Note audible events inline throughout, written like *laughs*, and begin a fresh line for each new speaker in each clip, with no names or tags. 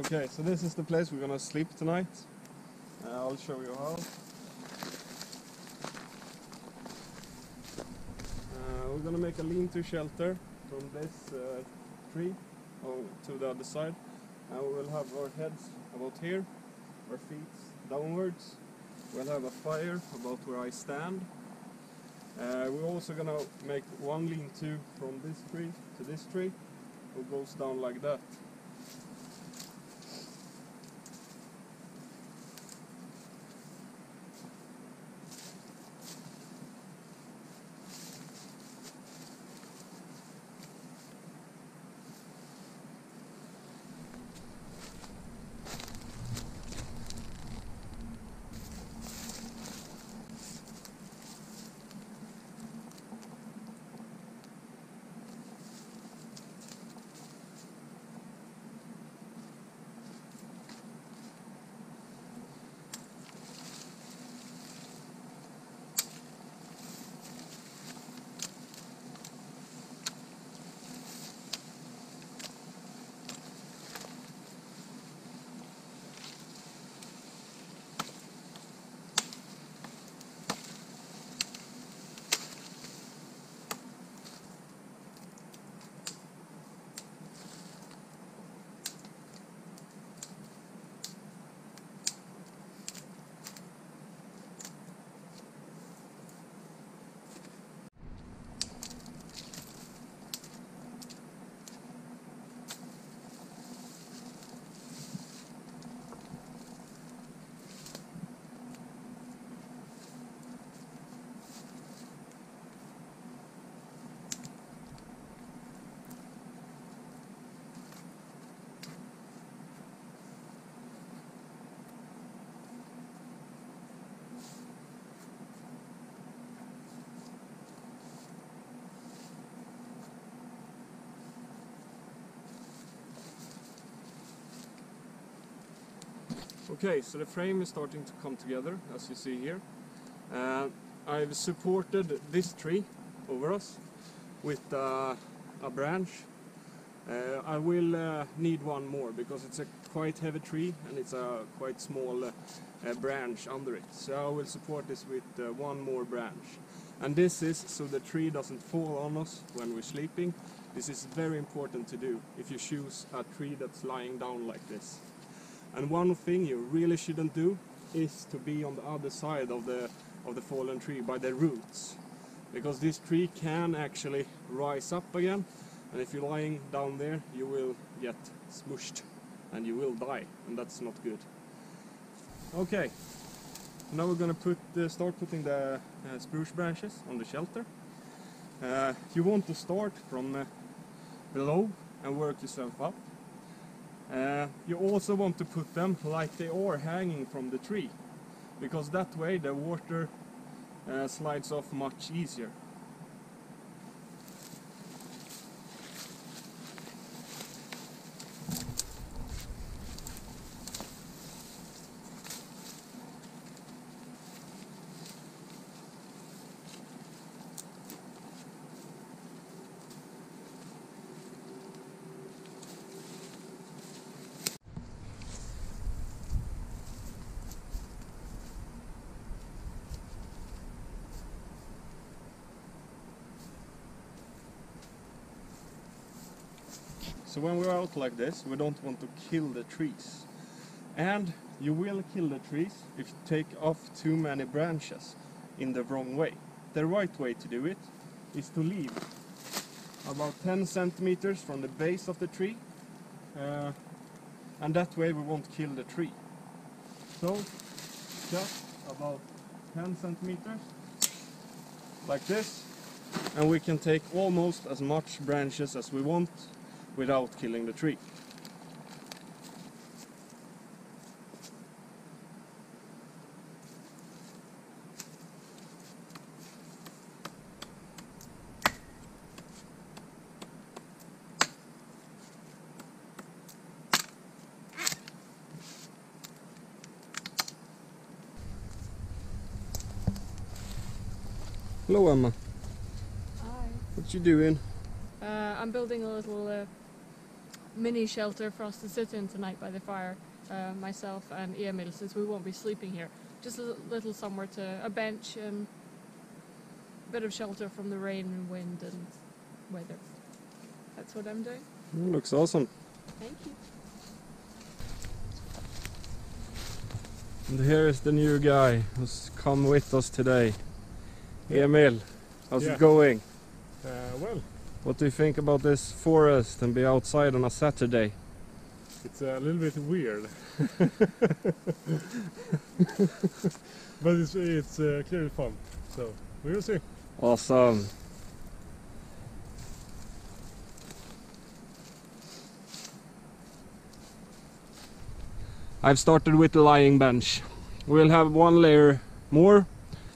Okay, so this is the place we're gonna sleep tonight. Uh, I'll show you how. Uh, we're gonna make a lean-to shelter from this uh, tree to the other side. And we will have our heads about here, our feet downwards. We'll have a fire about where I stand. Uh, we're also gonna make one lean-to from this tree to this tree. It goes down like that. Okay, so the frame is starting to come together, as you see here. Uh, I've supported this tree over us with uh, a branch. Uh, I will uh, need one more because it's a quite heavy tree and it's a quite small uh, branch under it. So I will support this with uh, one more branch. And this is so the tree doesn't fall on us when we're sleeping. This is very important to do if you choose a tree that's lying down like this. And one thing you really shouldn't do is to be on the other side of the of the fallen tree by the roots, because this tree can actually rise up again, and if you're lying down there, you will get smushed and you will die, and that's not good. Okay, now we're gonna put start putting the uh, spruce branches on the shelter. Uh, you want to start from uh, below and work yourself up. Uh, you also want to put them like they are hanging from the tree because that way the water uh, slides off much easier. So when we're out like this, we don't want to kill the trees. And you will kill the trees if you take off too many branches in the wrong way. The right way to do it is to leave about 10 centimeters from the base of the tree. Uh, and that way we won't kill the tree. So, just about 10 centimeters, like this, and we can take almost as much branches as we want without killing the tree. Hello Emma,
Hi.
what you doing?
Uh, I'm building a little uh, mini shelter for us to sit in tonight by the fire, uh, myself and Emil, since we won't be sleeping here. Just a little somewhere to a bench and a bit of shelter from the rain and wind and weather. That's what I'm doing.
looks awesome.
Thank you.
And here is the new guy who's come with us today. Emil, how's
Yeah.
it going?
Uh, well,
What do you think about this forest and be outside on a Saturday?
it's a little bit weird. *laughs* but it's, it's uh, clearly fun. So, we will see.
Awesome. I've started with the lying bench. We'll have one layer more.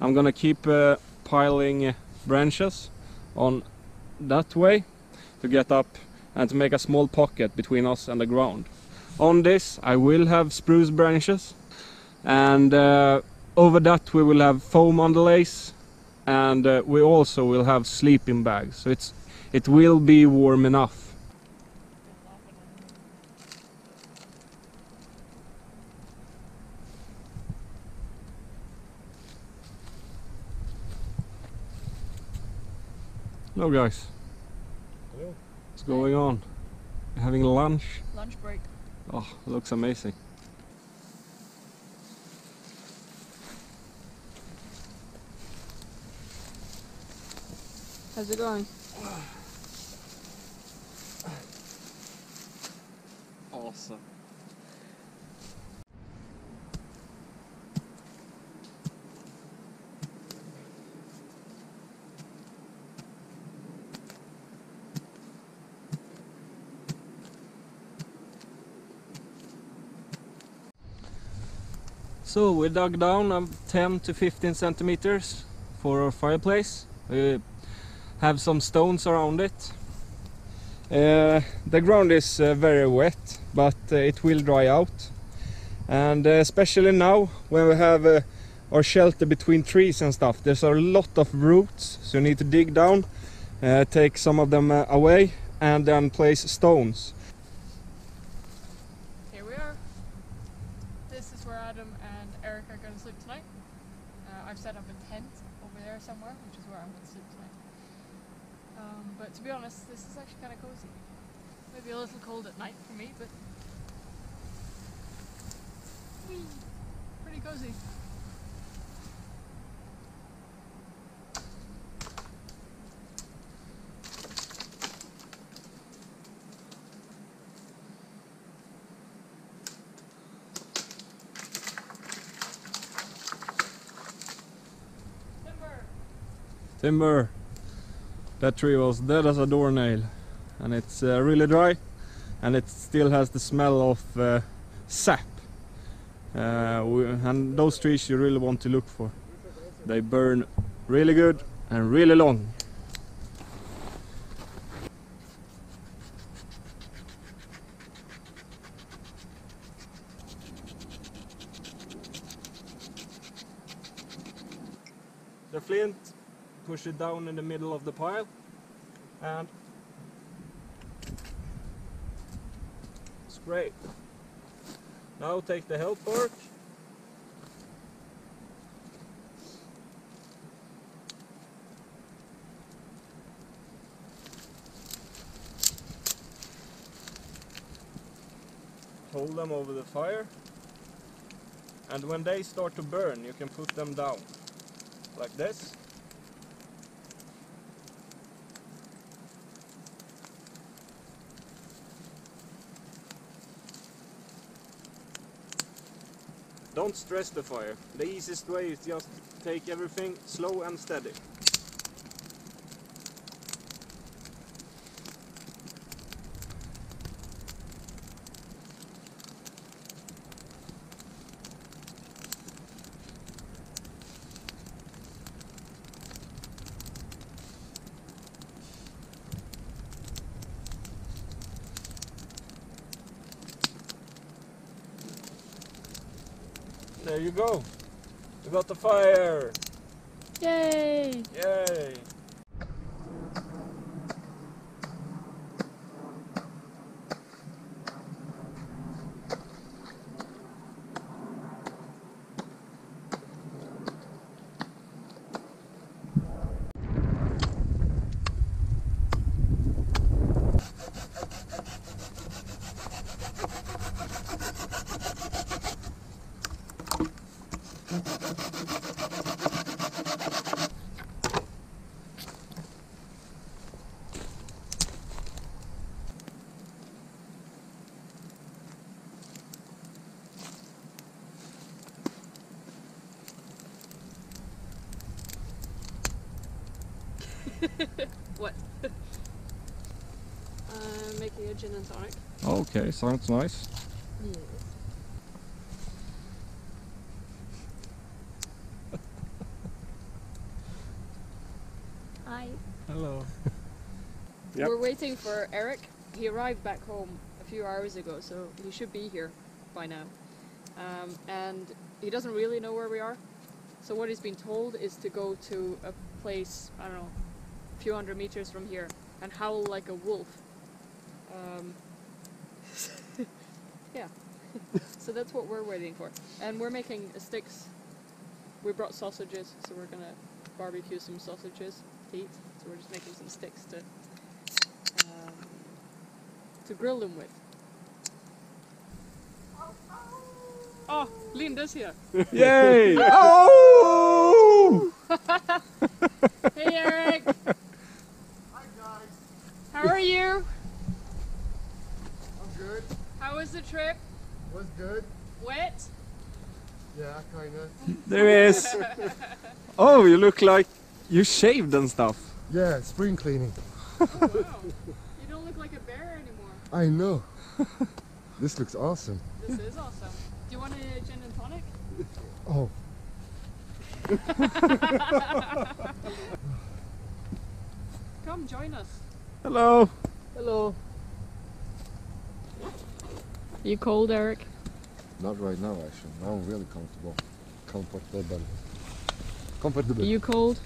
I'm gonna keep uh, piling branches on that way to get up and to make a small pocket between us and the ground. On this I will have spruce branches and uh, over that we will have foam underlays and uh, we also will have sleeping bags. So it's it will be warm enough. Hello guys going on having lunch
Lunch break.
oh looks amazing
How's it going? *sighs*
awesome So we dug down um, 10 to 15 centimeters for our fireplace. We have some stones around it. Uh, the ground is uh, very wet, but uh, it will dry out. And uh, especially now, when we have uh, our shelter between trees and stuff, there's a lot of roots, so you need to dig down, uh, take some of them away, and then place stones.
Here we are. This is where Adam and Eric are going to sleep tonight. Uh, I've set up a tent over there somewhere, which is where I'm going to sleep tonight. Um, but to be honest, this is actually kind of cozy. Maybe a little cold at night for me, but Whee! Pretty cozy. Timber.
That tree was dead as a doornail, and it's uh, really dry, and it still has the smell of uh, sap. Uh, we, and those trees you really want to look for. They burn really good and really long. The flint, push it down in the middle of the pile, and spray. Now take the help bark hold them over the fire. And when they start to burn you can put them down. Like this Don't stress the fire. The easiest way is just take everything slow and steady. There you go. We got the fire.
Yay!
Yay. *laughs*
What? I'm *laughs* Uh, making a gin and tonic.
Okay, sounds nice.
Yes. *laughs* Hi.
Hello. Yep.
We're waiting for Eric. He arrived back home a few hours ago, so he should be here by now. Um, and he doesn't really know where we are. So what he's been told is to go to a place, I don't know, a few hundred meters from here and howl like a wolf. Um, *laughs* yeah. *laughs* so that's what we're waiting for. And we're making sticks. We brought sausages, so we're gonna barbecue some sausages to eat. So we're just making some sticks to um, to grill them with. Oh, Linda's here. *laughs*
Yay! oh!
Hey, Eric.
Hi guys,
How are you?
I'm good.
How was the trip?
Was good.
Wet?
Yeah, kinda.
There is. *laughs* Oh, you look like you shaved and stuff.
Yeah, spring cleaning.
Oh, wow. You don't look like a bear anymore.
I know. *laughs* this looks awesome.
This is awesome. Do you want a gin and tonic?
Oh, *laughs*
Come join us.
Hello.
Hello. You cold, Eric?
not right now actually. Now I'm really comfortable. Comfortable. Comfortable.
You cold?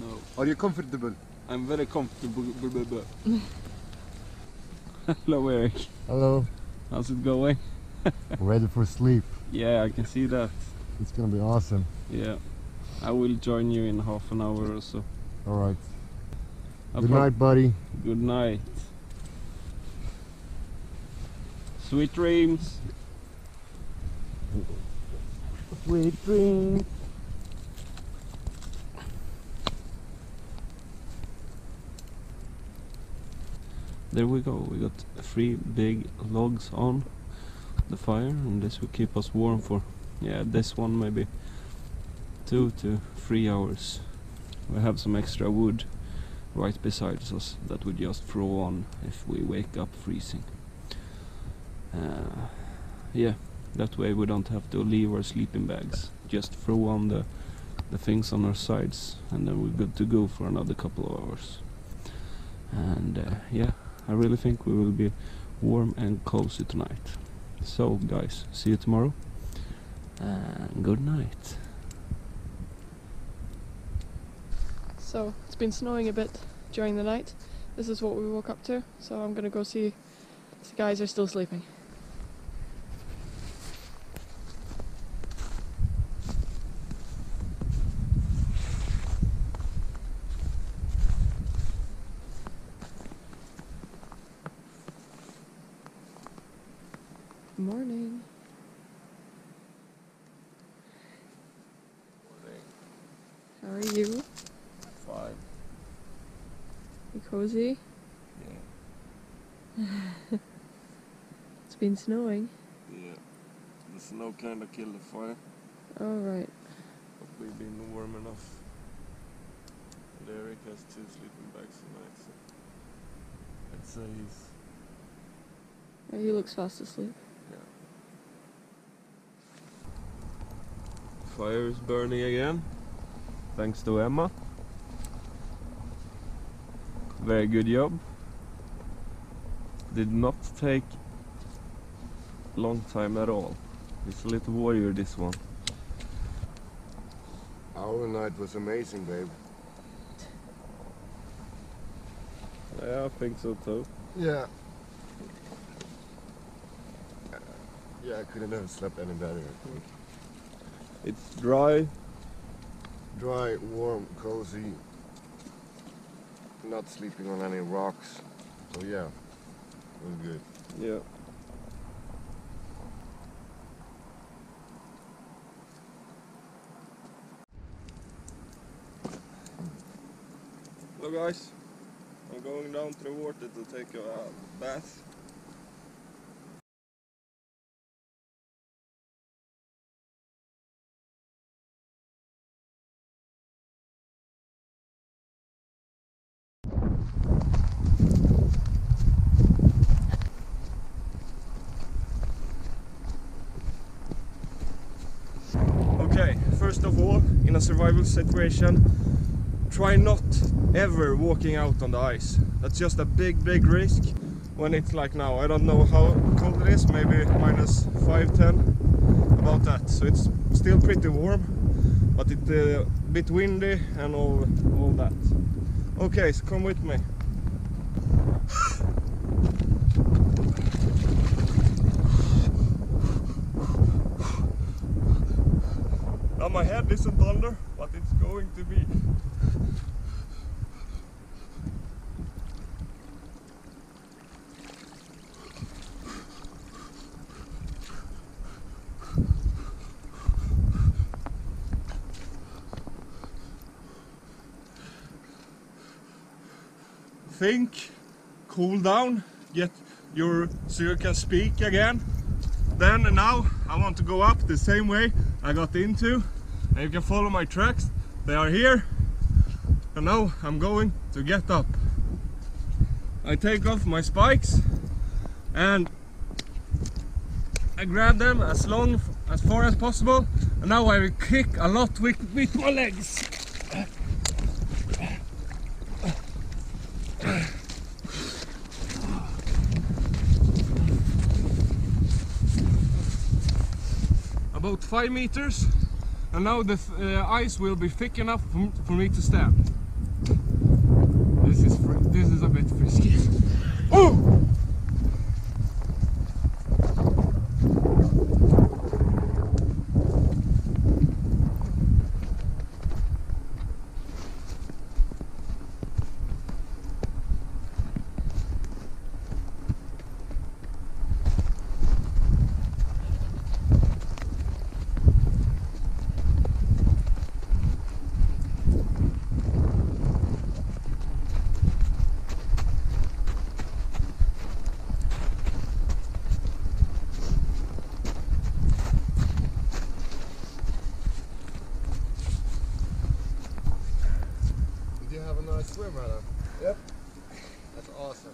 No,
Are you comfortable?
I'm very comfortable. *laughs* Hello, Eric.
Hello.
How's it going? *laughs*
Ready for sleep.
Yeah, I can see that.
It's gonna be awesome.
Yeah. I will join you in half an hour or so.
Alright. Good night, buddy.
Good night. Sweet dreams. Sweet dreams. There we go. We got three big logs on the fire, and this will keep us warm for yeah, this one maybe two to three hours. We have some extra wood right beside us that we just throw on if we wake up freezing. Uh, yeah, that way we don't have to leave our sleeping bags. Just throw on the the things on our sides, and then we're good to go for another couple of hours. And uh, yeah, I really think we will be warm and cozy tonight. So, guys, see you tomorrow. And good night.
So it's been snowing a bit during the night. This is what we woke up to. So I'm gonna go see if the guys are still sleeping. Morning. How are you?
Fine.
You cozy?
Yeah. *laughs*
It's been snowing.
Yeah. The snow kind of killed the fire.
All right.
But we've been warm enough. And Eric has two sleeping bags tonight, so I'd say he's
Yeah, He looks fast asleep. Yeah.
Fire is burning again, thanks to Emma. Very good job. Did not take long time at all. It's a little warrior this one.
Our night was amazing, babe.
Yeah, I think so too.
Yeah. Yeah, I couldn't have slept any better, I think.
It's dry.
Dry, warm, cozy. Not sleeping on any rocks. So yeah, it was good.
Yeah. Hello guys, I'm going down to the water to take a bath. Okay, first of all, situation, try not ever walking out on the ice. That's just a big, big risk when it's like now. I don't know how cold it is, maybe minus 5, 10, about that. So it's still pretty warm, but it's uh, a bit windy and all, all that. Okay, so come with me. *sighs* Now my head isn't under, it's going to be. Think, cool down, get your so you can speak again. Then now I want to go up the same way I got into and you can follow my tracks. They are here and now I'm going to get up. I take off my spikes and I grab them as long as far as possible and now I will kick a lot with, with my legs. about 5 meters and now the uh, ice will be thick enough for, me to stand. This is this is a bit frisky. *laughs* Oh!
Did have a nice? Yep. That's awesome.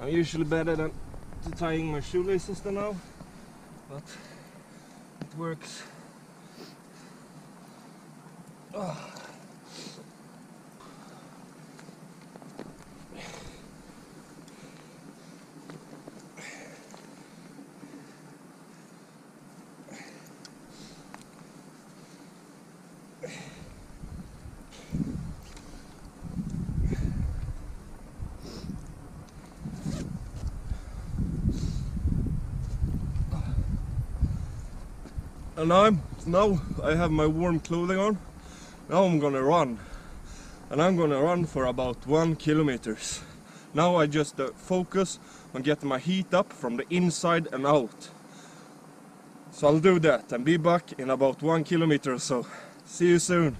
I'm usually better than tying my shoelaces than now, but works. Ah. I'm now I have my warm clothing on. Now I'm gonna run. And I'm gonna run for about one kilometers. Now I just uh, focus on getting my heat up from the inside and out. So I'll do that and be back in about one kilometer or so. See you soon.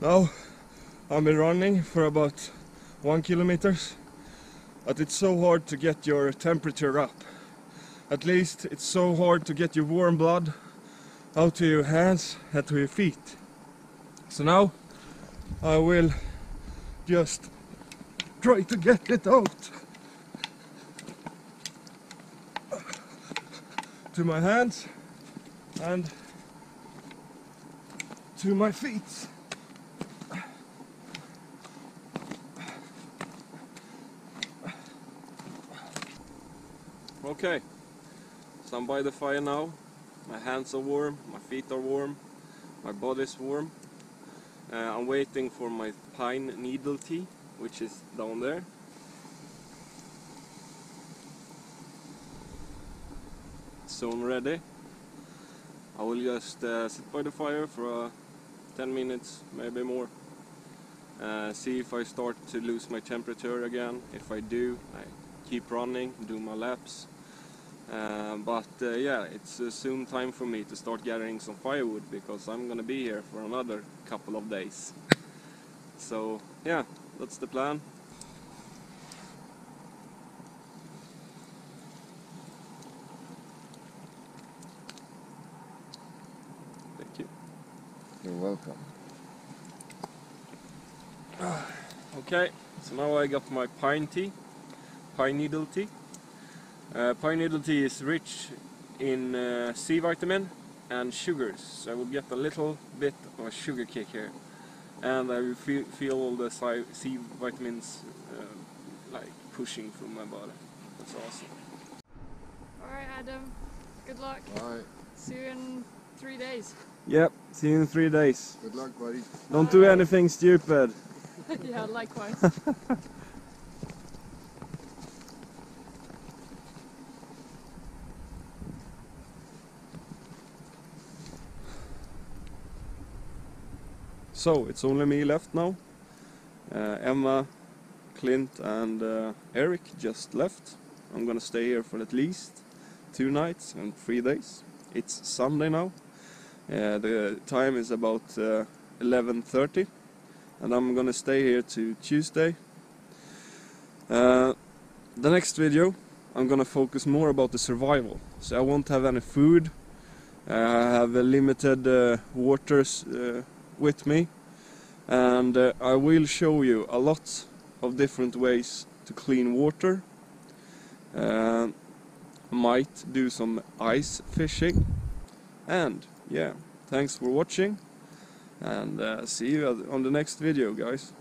Now been running for about one kilometers, but it's so hard to get your temperature up. At least it's so hard to get your warm blood out to your hands and to your feet. So now I will just try to get it out to my hands and to my feet. Okay, so I'm by the fire now. My hands are warm, my feet are warm, my body's warm. Uh, I'm waiting for my pine needle tea, which is down there. Soon ready. I will just uh, sit by the fire for uh, 10 minutes, maybe more. Uh, see if I start to lose my temperature again. If I do, I keep running, do my laps. Uh, but uh, yeah, it's uh, soon time for me to start gathering some firewood because I'm gonna be here for another couple of days. *laughs* So yeah, that's the plan. Thank you.
You're welcome. *sighs*
Okay, so now I got my pine tea, pine needle tea. Uh, pine needle tea is rich in uh, C vitamin and sugars, so I will get a little bit of a sugar kick here, and I will feel, feel all the C vitamins uh, like pushing through my body. That's awesome.
Alright, Adam. Good luck.
Alright,
See you in three days.
Yep, see you in three days.
good luck, buddy.
Don't do anything stupid. *laughs*
yeah, likewise. *laughs*
So it's only me left now. Uh, Emma, Clint, and uh, Eric just left. I'm gonna stay here for at least two nights and three days. It's Sunday now. Uh, the time is about uh, 11:30, and I'm gonna stay here to Tuesday. Uh, the next video, I'm gonna focus more about the survival. So I won't have any food. Uh, I have a limited uh, waters uh, with me and uh, I will show you a lot of different ways to clean water. Uh, might do some ice fishing and yeah, thanks for watching and uh, see you on the next video guys.